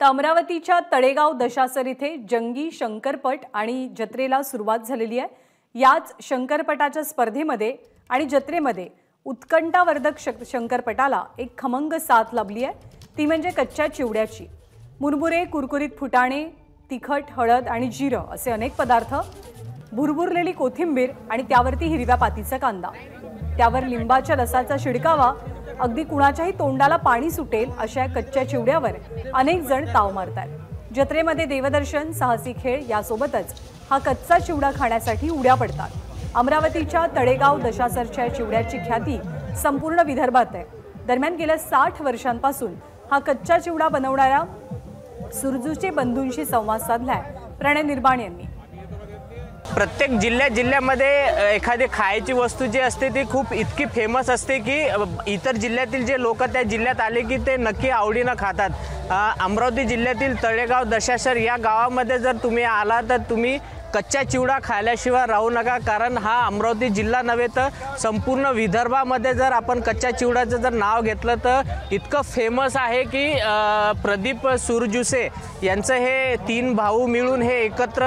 तर अमरावतीच्या तळेगाव दशासर इथे जंगी शंकरपट आणि जत्रेला सुरुवात झालेली आहे. याच शंकरपटाच्या स्पर्धेमध्ये आणि जत्रेमध्ये उत्कंठावर्धक श शंकरपटाला एक खमंग साथ लाभली आहे. ती म्हणजे कच्च्या चिवड्याची. मुरमुरे कुरकुरीत फुटाणे तिखट हळद आणि जिरं असे अनेक पदार्थ भुरभुरलेली कोथिंबीर आणि त्यावरती हिरव्या पातीचा कांदा. त्यावर लिंबाच्या रसाचा शिडकावा अगदी कुणाच्याही तोंडाला पाणी सुटेल अशा या कच्च्या चिवड्यावर अनेक जण ताव मारतात. जत्रेमध्ये देवदर्शन साहसी खेळ यासोबतच हा कच्चा चिवडा खाण्यासाठी उड्या पडतात. अमरावतीच्या तळेगाव दशासरच्या चिवड्याची ख्याती संपूर्ण विदर्भात आहे. दरम्यान गेल्या साठ वर्षांपासून हा कच्चा चिवडा बनवणाऱ्या सुरजूचे बंधूंशी संवाद साधलाय प्रणय निर्माण यांनी. प्रत्येक जिल्ह्या जिल्ह्यामध्ये एखादी खायची वस्तू जी असते ती खूप इतकी फेमस असते की इतर जिल्ह्यातील जे लोक त्या जिल्ह्यात आले की ते नक्की आवडीनं खातात. अमरावती जिल्ह्यातील तळेगाव दशाशर या गावामध्ये जर तुम्ही आला तर तुम्ही कच्चा चिवडा खायल्याशिवाय राहू नका कारण हा अमरावती जिल्हा नव्हे तर संपूर्ण विदर्भामध्ये जर आपण कच्च्या चिवड्याचं जर नाव घेतलं तर इतकं फेमस आहे की प्रदीप सुरजुसे यांचं हे तीन भाऊ मिळून हे एकत्र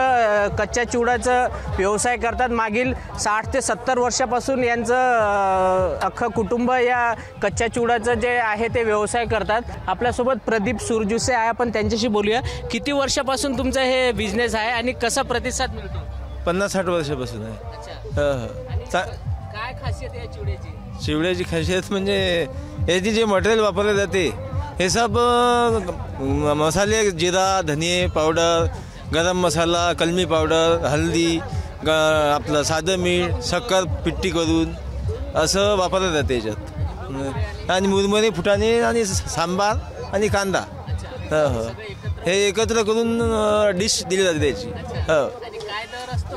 कच्च्या चिवड्याचं व्यवसाय करतात. मागील साठ ते सत्तर वर्षापासून यांचं अख्खं कुटुंब या कच्च्या चिवड्याचं जे आहे ते व्यवसाय करतात. आपल्यासोबत प्रदीप सुरजुसे आहे. आपण त्यांच्याशी बोलूया. किती वर्षापासून तुमचं हे बिझनेस आहे आणि कसा प्रतिसाद मिळतो? पन्नास साठ वर्षापासून आहे. अच्छा. हो, हो. चा- काय खासियत आहे या चिवड्याची? शिवड्याची खासियत म्हणजे याची जे मटेरियल वापरले जाते हे सब अ, म- मसाले जिरा धने पावडर गरम मसाला कलमी पावडर हल्दी ग आपलं साधं मीठ शक्कर पिट्टी करून असं वापरलं जाते याच्यात. आणि मुरमुरे फुटाणे आणि सांबार आणि कांदा. हो हो. हे एकत्र करून डिश दिली जाते त्याची. हो.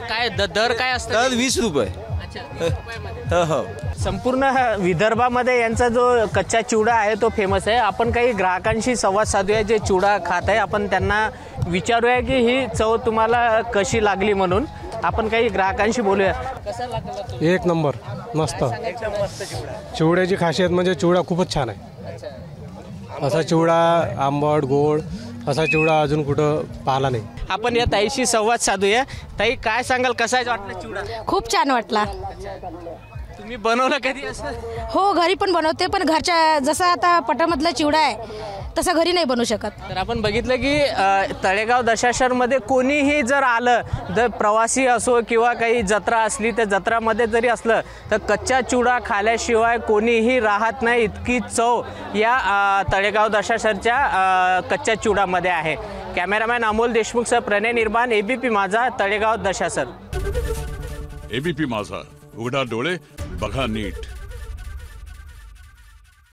काय दर असतो काय द- दर काय असतो? तर वीस रुपये. अच्छा वीस रुपयामध्ये. हो हो. संपूर्ण विदर्भामध्ये यांचा जो कच्चा चिवडा आहे तो फेमस आहे. आपण काही ग्राहकांशी संवाद साधूया जे चिवडा खात आहे. आपण त्यांना विचारूया की ही चव तुम्हाला कशी लागली म्हणून. आपण काही ग्राहकांशी बोलूया. कसा लागला तो? एक नंबर. मस्त. चिवड्याची खासियत म्हणजे चिवडा खूपच छान आहे. असा चिवडा आंबट गोड असा चिवडा अजून कुठं पाहिला नाही. आपण या ताईशी संवाद साधूया. ताई काय सांगाल? कसा आहे वाटलं चिवडा? खूप छान वाटला. तुम्ही बनवलं कधी असं? हो घरी पण बनवते पण घरच्या जसा आता पटामधला चिवडा आहे तसा घरी नाही बनवू शकत. तर आपण बघितलं की अ, तळेगाव दशाशरमध्ये कोणीही जर आलं जर प्रवासी असो किंवा काही जत्रा असली तर जत्रामध्ये जरी असलं तर कच्चा चिवडा खाल्याशिवाय कोणीही राहत नाही. इतकी चव या अ, तळेगाव दशाशरच्या अ, कच्च्या चिवडामध्ये आहे. कॅमेरामॅन अमोल देशमुखसह प्रणय निर्माण एबीपी माझा तळेगाव दशासर एबीपी माझा. उघडा डोळे बघा नीट.